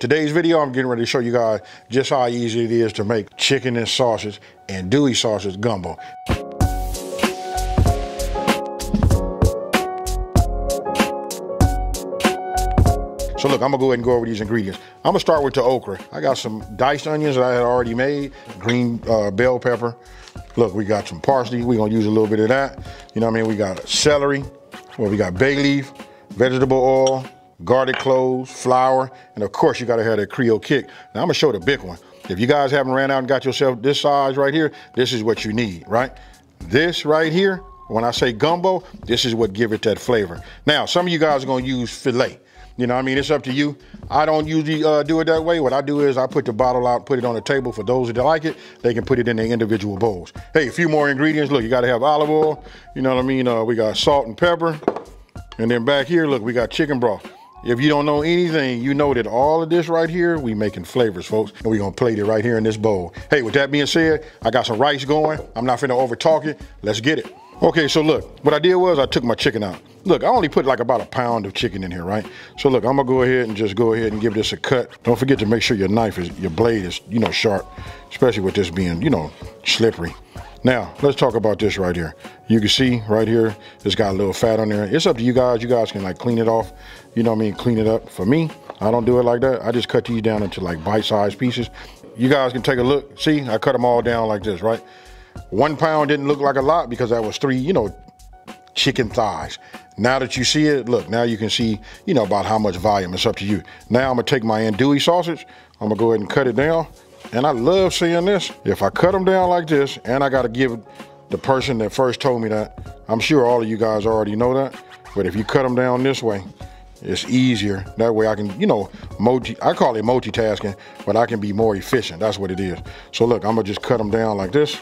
Today's video, I'm getting ready to show you guys just how easy it is to make chicken and sausage andouille sausage gumbo. So look, I'm gonna go ahead and go over these ingredients. I'm gonna start with the okra. I got some diced onions that I had already made, green uh, bell pepper. Look, we got some parsley. We're gonna use a little bit of that. You know what I mean? We got celery. Well, we got bay leaf, vegetable oil, garlic clothes, flour, and of course you gotta have that Creole kick. Now I'm gonna show the big one. If you guys haven't ran out and got yourself this size right here, this is what you need, right? This right here, when I say gumbo, this is what give it that flavor. Now, some of you guys are gonna use filé. You know, I mean, it's up to you. I don't usually uh, do it that way. What I do is I put the bottle out, put it on the table. For those that like it, they can put it in their individual bowls. Hey, a few more ingredients. Look, you got to have olive oil. You know what I mean? Uh, we got salt and pepper. And then back here, look, we got chicken broth. If you don't know anything, you know that all of this right here, we making flavors, folks. And we gonna plate it right here in this bowl. Hey, with that being said, I got some rice going. I'm not finna over talk it. Let's get it. Okay, so look, what I did was I took my chicken out. Look, I only put like about a pound of chicken in here, right? So look, I'm gonna go ahead and just go ahead and give this a cut. Don't forget to make sure your knife is, your blade is, you know, sharp, especially with this being, you know, slippery. Now, let's talk about this right here. You can see right here, it's got a little fat on there. It's up to you guys. You guys can like clean it off. You know what I mean? Clean it up. For me, I don't do it like that. I just cut these down into like bite-sized pieces. You guys can take a look. See, I cut them all down like this, right? One pound didn't look like a lot because that was three, you know, chicken thighs. Now that you see it, look, now you can see, you know, about how much volume. It's up to you. Now I'm gonna take my andouille sausage. I'm gonna go ahead and cut it down. And I love seeing this. If I cut them down like this, and I gotta give the person that first told me that, I'm sure all of you guys already know that, but if you cut them down this way, it's easier. That way I can, you know, multi, I call it multitasking, but I can be more efficient. That's what it is. So look, I'm gonna just cut them down like this.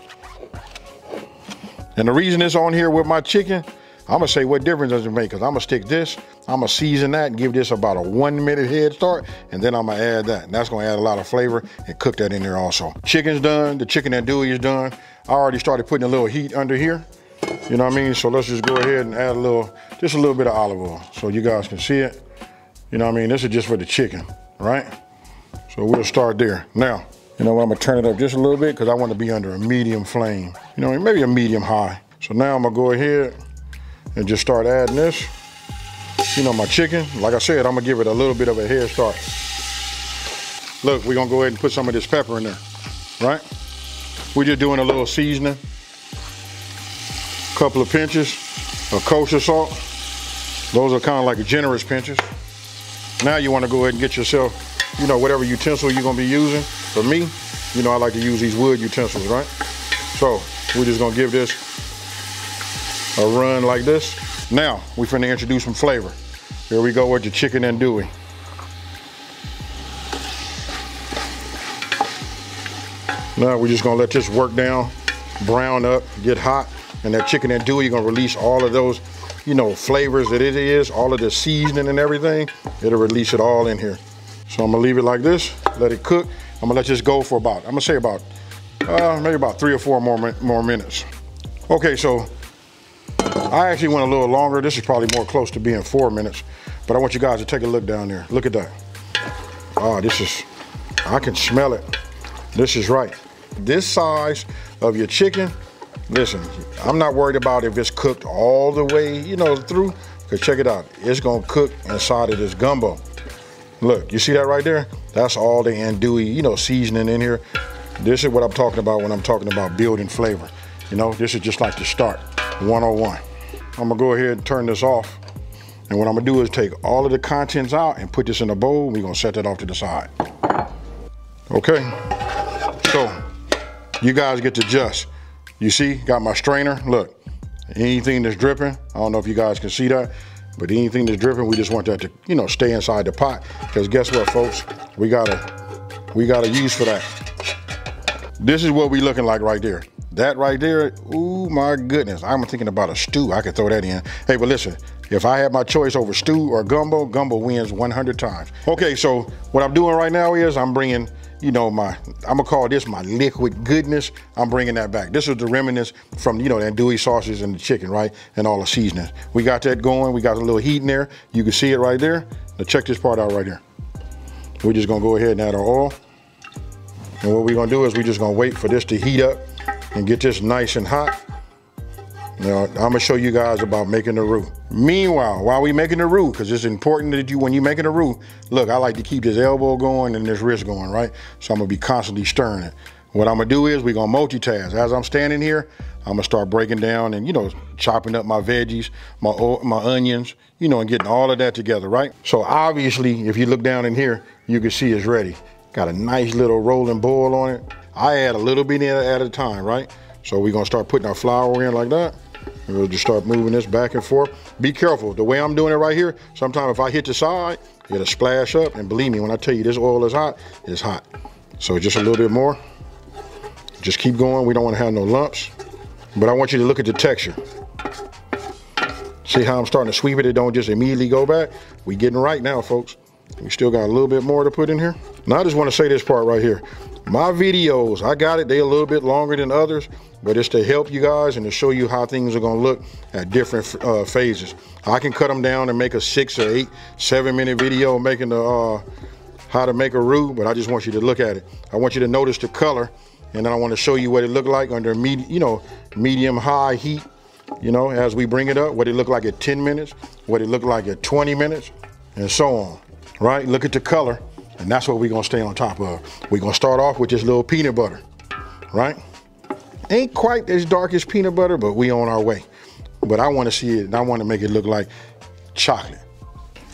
And the reason it's on here with my chicken, I'm gonna say what difference does it make? Cause I'm gonna stick this, I'm gonna season that and give this about a one minute head start, and then I'm gonna add that. And that's gonna add a lot of flavor and cook that in there also. Chicken's done, the chicken andouille is done. I already started putting a little heat under here. You know what I mean? So let's just go ahead and add a little, just a little bit of olive oil so you guys can see it. You know what I mean? This is just for the chicken, right? So we'll start there. Now, you know what, I'm gonna turn it up just a little bit because I want to be under a medium flame. You know, maybe a medium high. So now I'm gonna go ahead and just start adding this. You know, my chicken, like I said, I'm gonna give it a little bit of a head start. Look, we're gonna go ahead and put some of this pepper in there, right? We're just doing a little seasoning. Couple of pinches of kosher salt. Those are kind of like generous pinches. Now you wanna go ahead and get yourself you know, whatever utensil you're gonna be using. For me, you know, I like to use these wood utensils, right? So we're just gonna give this a run like this. Now, we're finna introduce some flavor. Here we go with the chicken andouille. Now we're just gonna let this work down, brown up, get hot, and that chicken andouille, you're gonna release all of those, you know, flavors that it is, all of the seasoning and everything. It'll release it all in here. So I'm gonna leave it like this, let it cook. I'm gonna let this go for about, I'm gonna say about, uh, maybe about three or four more, more minutes. Okay, so I actually went a little longer. This is probably more close to being four minutes, but I want you guys to take a look down there. Look at that. Ah, this is, I can smell it. This is right. This size of your chicken, listen, I'm not worried about if it's cooked all the way, you know, through, because check it out. It's gonna cook inside of this gumbo. Look, you see that right there? That's all the andouille, you know, seasoning in here. This is what I'm talking about when I'm talking about building flavor. You know, this is just like the start, 101. I'm gonna go ahead and turn this off. And what I'm gonna do is take all of the contents out and put this in a bowl. We're gonna set that off to the side. Okay, so you guys get to adjust. You see, got my strainer, look. Anything that's dripping, I don't know if you guys can see that, but anything that's dripping, we just want that to, you know, stay inside the pot. Because guess what, folks? We got to we got to use for that. This is what we looking like right there. That right there, ooh, my goodness. I'm thinking about a stew. I could throw that in. Hey, but listen, if I had my choice over stew or gumbo, gumbo wins 100 times. Okay, so what I'm doing right now is I'm bringing you know, my, I'm gonna call this my liquid goodness. I'm bringing that back. This is the remnants from, you know, the andouille sauces and the chicken, right? And all the seasonings. We got that going. We got a little heat in there. You can see it right there. Now check this part out right here. we're just gonna go ahead and add our oil. And what we're gonna do is we're just gonna wait for this to heat up and get this nice and hot. Now, I'm gonna show you guys about making the roux. Meanwhile, while we making the roux, because it's important that you, when you're making the roux, look, I like to keep this elbow going and this wrist going, right? So I'm gonna be constantly stirring it. What I'm gonna do is we're gonna multitask. As I'm standing here, I'm gonna start breaking down and, you know, chopping up my veggies, my, my onions, you know, and getting all of that together, right? So obviously, if you look down in here, you can see it's ready. Got a nice little rolling boil on it. I add a little bit in at a time, right? So we're gonna start putting our flour in like that. And we'll just start moving this back and forth. Be careful, the way I'm doing it right here, sometimes if I hit the side, it'll splash up. And believe me, when I tell you this oil is hot, it's hot. So just a little bit more. Just keep going. We don't want to have no lumps. But I want you to look at the texture. See how I'm starting to sweep it? It don't just immediately go back. We getting right now, folks. We still got a little bit more to put in here. Now I just want to say this part right here. My videos, I got it, they a little bit longer than others, but it's to help you guys and to show you how things are gonna look at different uh, phases. I can cut them down and make a six or eight, seven minute video making the uh, how to make a roux, but I just want you to look at it. I want you to notice the color and then I want to show you what it looked like under med you know, medium high heat, you know, as we bring it up, what it looked like at 10 minutes, what it looked like at 20 minutes, and so on, right? Look at the color, and that's what we're gonna stay on top of. We're gonna start off with this little peanut butter, right? Ain't quite as dark as peanut butter, but we on our way. But I wanna see it, and I wanna make it look like chocolate.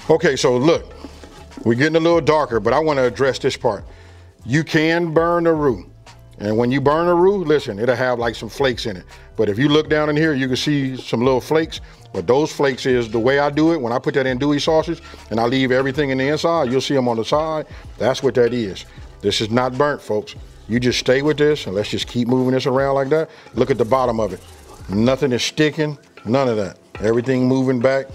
Okay, so look, we're getting a little darker, but I wanna address this part. You can burn the roux. And when you burn a roux, listen, it'll have like some flakes in it. But if you look down in here, you can see some little flakes. But those flakes is the way I do it. When I put that andouille sausage and I leave everything in the inside, you'll see them on the side. That's what that is. This is not burnt, folks. You just stay with this and let's just keep moving this around like that. Look at the bottom of it. Nothing is sticking, none of that. Everything moving back.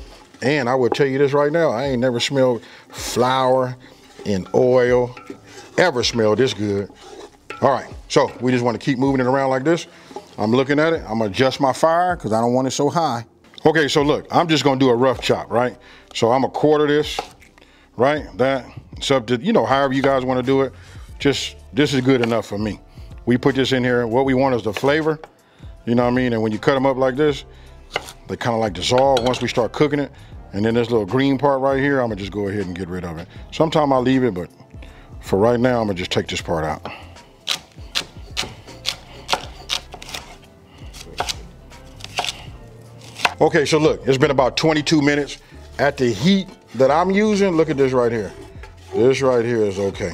And I will tell you this right now, I ain't never smelled flour and oil, ever smelled this good. All right, so we just want to keep moving it around like this. I'm looking at it. I'm gonna adjust my fire because I don't want it so high. Okay, so look, I'm just gonna do a rough chop, right? So I'm a quarter this, right? That, it's up to, you know, however you guys wanna do it. Just, this is good enough for me. We put this in here. What we want is the flavor, you know what I mean? And when you cut them up like this, they kind of like dissolve once we start cooking it. And then this little green part right here, I'm gonna just go ahead and get rid of it. Sometime I'll leave it, but for right now, I'm gonna just take this part out. Okay, so look, it's been about 22 minutes. At the heat that I'm using, look at this right here. This right here is okay,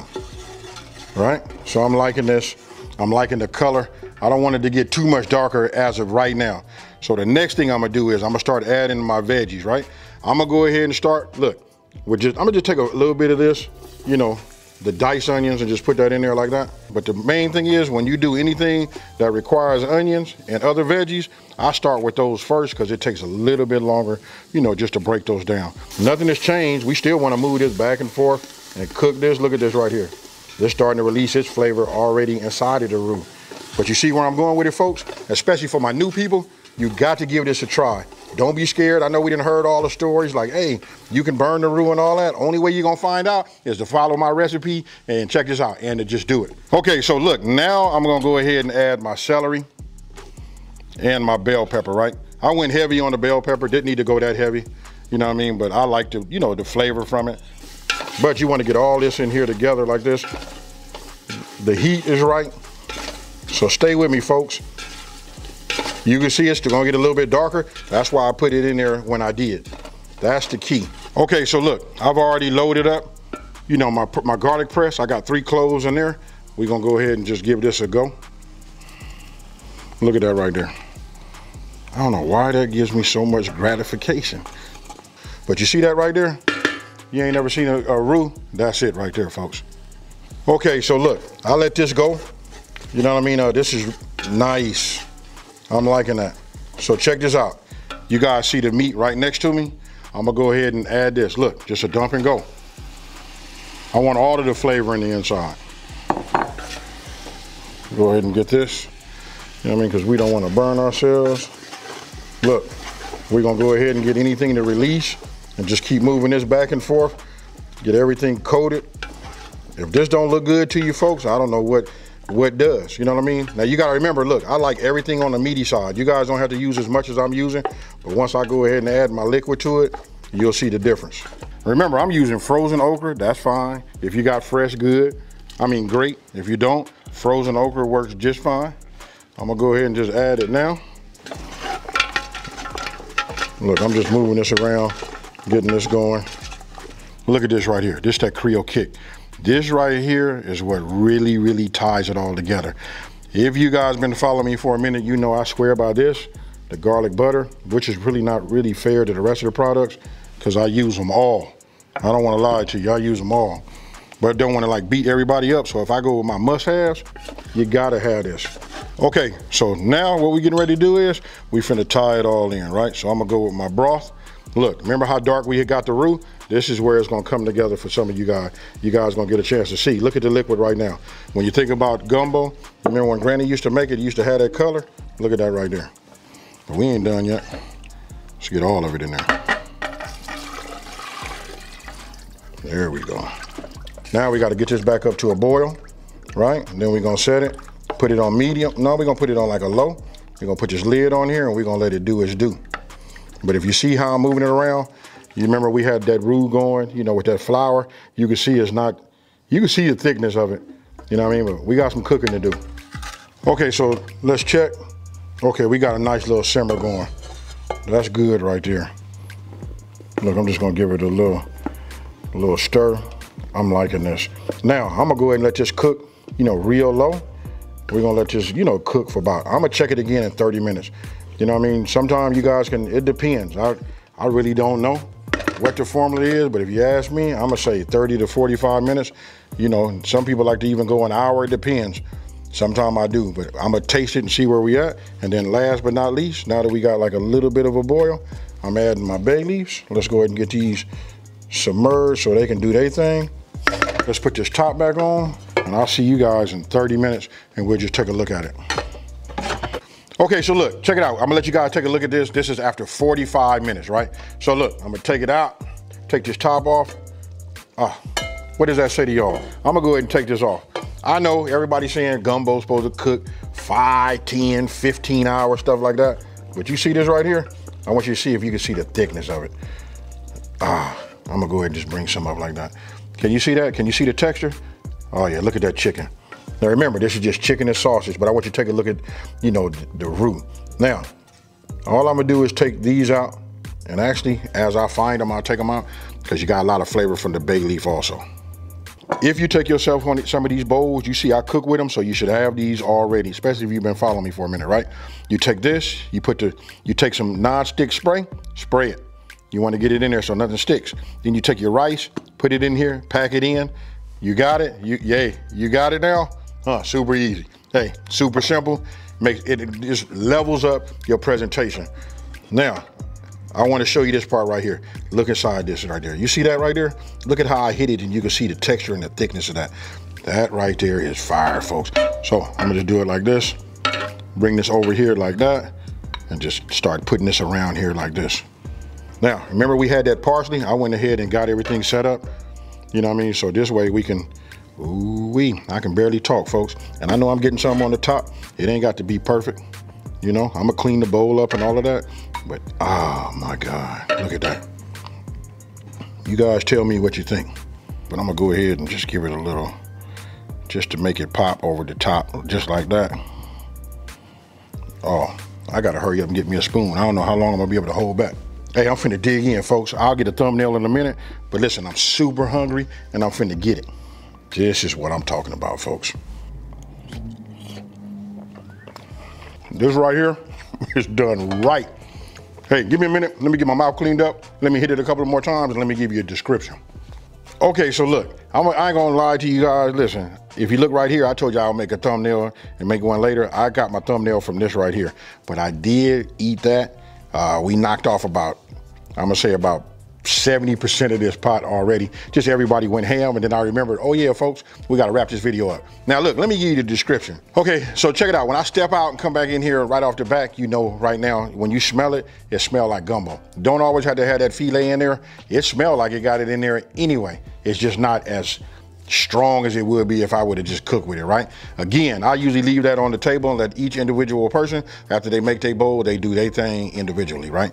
right? So I'm liking this. I'm liking the color. I don't want it to get too much darker as of right now. So the next thing I'm gonna do is I'm gonna start adding my veggies, right? I'm gonna go ahead and start, look, with just, I'm gonna just take a little bit of this, you know, the diced onions and just put that in there like that. But the main thing is when you do anything that requires onions and other veggies, I start with those first because it takes a little bit longer, you know, just to break those down. Nothing has changed. We still want to move this back and forth and cook this. Look at this right here. This starting to release its flavor already inside of the roux. But you see where I'm going with it, folks? Especially for my new people, you got to give this a try. Don't be scared. I know we didn't heard all the stories like, hey, you can burn the roux and all that. Only way you're gonna find out is to follow my recipe and check this out and to just do it. Okay, so look, now I'm gonna go ahead and add my celery and my bell pepper, right? I went heavy on the bell pepper, didn't need to go that heavy, you know what I mean? But I like to, you know, the flavor from it. But you wanna get all this in here together like this. The heat is right. So stay with me, folks. You can see it's gonna get a little bit darker. That's why I put it in there when I did. That's the key. Okay, so look, I've already loaded up, you know, my, my garlic press. I got three cloves in there. We're gonna go ahead and just give this a go. Look at that right there. I don't know why that gives me so much gratification. But you see that right there? You ain't never seen a, a roux? That's it right there, folks. Okay, so look, I let this go. You know what I mean? Uh, this is nice. I'm liking that. So check this out. You guys see the meat right next to me? I'm gonna go ahead and add this. Look, just a dump and go. I want all of the flavor in the inside. Go ahead and get this. You know what I mean? Because we don't want to burn ourselves. Look, we're gonna go ahead and get anything to release and just keep moving this back and forth. Get everything coated. If this don't look good to you folks, I don't know what what does. You know what I mean? Now you gotta remember, look, I like everything on the meaty side. You guys don't have to use as much as I'm using, but once I go ahead and add my liquid to it, you'll see the difference. Remember, I'm using frozen okra, that's fine. If you got fresh, good. I mean, great. If you don't, frozen okra works just fine. I'm gonna go ahead and just add it now. Look, I'm just moving this around, getting this going. Look at this right here. This that Creole kick. This right here is what really, really ties it all together. If you guys been following me for a minute, you know I swear by this, the garlic butter, which is really not really fair to the rest of the products, because I use them all. I don't want to lie to you, I use them all. But don't want to like beat everybody up, so if I go with my must-haves, you gotta have this. Okay, so now what we getting ready to do is, we finna tie it all in, right? So I'm gonna go with my broth. Look, remember how dark we had got the roux? This is where it's gonna come together for some of you guys. You guys gonna get a chance to see. Look at the liquid right now. When you think about gumbo, remember when Granny used to make it, used to have that color? Look at that right there. But we ain't done yet. Let's get all of it in there. There we go. Now we gotta get this back up to a boil, right? And then we're gonna set it, put it on medium. No, we're gonna put it on like a low. We're gonna put this lid on here and we're gonna let it do its do. But if you see how I'm moving it around, you remember we had that roux going, you know, with that flour. You can see it's not, you can see the thickness of it. You know what I mean? But we got some cooking to do. Okay, so let's check. Okay, we got a nice little simmer going. That's good right there. Look, I'm just gonna give it a little, little stir. I'm liking this. Now, I'm gonna go ahead and let this cook, you know, real low. We're gonna let this, you know, cook for about, I'm gonna check it again in 30 minutes. You know what I mean? Sometimes you guys can, it depends. I, I really don't know what the formula is, but if you ask me, I'm gonna say 30 to 45 minutes. You know, some people like to even go an hour, it depends. Sometimes I do, but I'm gonna taste it and see where we at. And then last but not least, now that we got like a little bit of a boil, I'm adding my bay leaves. Let's go ahead and get these submerged so they can do their thing. Let's put this top back on and I'll see you guys in 30 minutes and we'll just take a look at it. Okay, so look, check it out. I'm gonna let you guys take a look at this. This is after 45 minutes, right? So look, I'm gonna take it out, take this top off. Ah, what does that say to y'all? I'm gonna go ahead and take this off. I know everybody's saying gumbo's supposed to cook 5, 10, 15 hours, stuff like that. But you see this right here? I want you to see if you can see the thickness of it. Ah, I'm gonna go ahead and just bring some up like that. Can you see that? Can you see the texture? Oh yeah, look at that chicken. Now remember, this is just chicken and sausage, but I want you to take a look at, you know, the, the roux. Now, all I'm gonna do is take these out, and actually, as I find them, I'll take them out, because you got a lot of flavor from the bay leaf also. If you take yourself on some of these bowls, you see I cook with them, so you should have these already, especially if you've been following me for a minute, right? You take this, you put the, you take some non-stick spray, spray it. You wanna get it in there so nothing sticks. Then you take your rice, put it in here, pack it in. You got it, you, yay, you got it now? Huh, super easy. Hey, super simple. Makes it, just levels up your presentation. Now, I want to show you this part right here. Look inside this right there. You see that right there? Look at how I hit it and you can see the texture and the thickness of that. That right there is fire, folks. So I'm gonna just do it like this. Bring this over here like that and just start putting this around here like this. Now, remember we had that parsley? I went ahead and got everything set up. You know what I mean? So this way we can Ooh wee, I can barely talk, folks. And I know I'm getting something on the top. It ain't got to be perfect. You know, I'm gonna clean the bowl up and all of that. But oh my God, look at that. You guys tell me what you think. But I'm gonna go ahead and just give it a little, just to make it pop over the top, just like that. Oh, I gotta hurry up and get me a spoon. I don't know how long I'm gonna be able to hold back. Hey, I'm finna dig in, folks. I'll get a thumbnail in a minute. But listen, I'm super hungry and I'm finna get it. This is what I'm talking about, folks. This right here is done right. Hey, give me a minute. Let me get my mouth cleaned up. Let me hit it a couple more times and let me give you a description. Okay, so look, I'm, I ain't gonna lie to you guys. Listen, if you look right here, I told you I'll make a thumbnail and make one later. I got my thumbnail from this right here, but I did eat that. Uh, we knocked off about, I'm gonna say about 70% of this pot already. Just everybody went ham and then I remembered, oh yeah, folks, we gotta wrap this video up. Now look, let me give you the description. Okay, so check it out. When I step out and come back in here right off the back, you know right now, when you smell it, it smells like gumbo. Don't always have to have that filé in there. It smelled like it got it in there anyway. It's just not as strong as it would be if I would have just cooked with it, right? Again, I usually leave that on the table and let each individual person, after they make their bowl, they do their thing individually, right?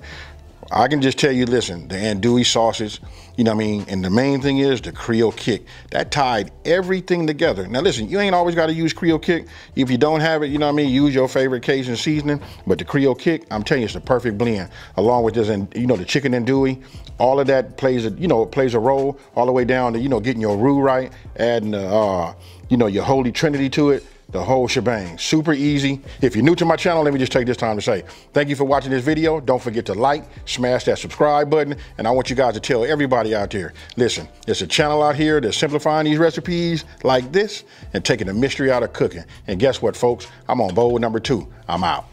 I can just tell you, listen, the andouille sausage, you know what I mean? And the main thing is the Creole kick. That tied everything together. Now listen, you ain't always got to use Creole kick. If you don't have it, you know what I mean? Use your favorite Cajun seasoning. But the Creole kick, I'm telling you, it's the perfect blend. Along with this, and you know, the chicken andouille, all of that plays a, you know, plays a role all the way down to, you know, getting your roux right, adding, uh, you know, your holy trinity to it the whole shebang. Super easy. If you're new to my channel, let me just take this time to say thank you for watching this video. Don't forget to like, smash that subscribe button, and I want you guys to tell everybody out there, listen, there's a channel out here that's simplifying these recipes like this and taking the mystery out of cooking. And guess what, folks? I'm on bowl number two. I'm out.